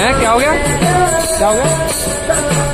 क्या हो गया? क्या हो गया?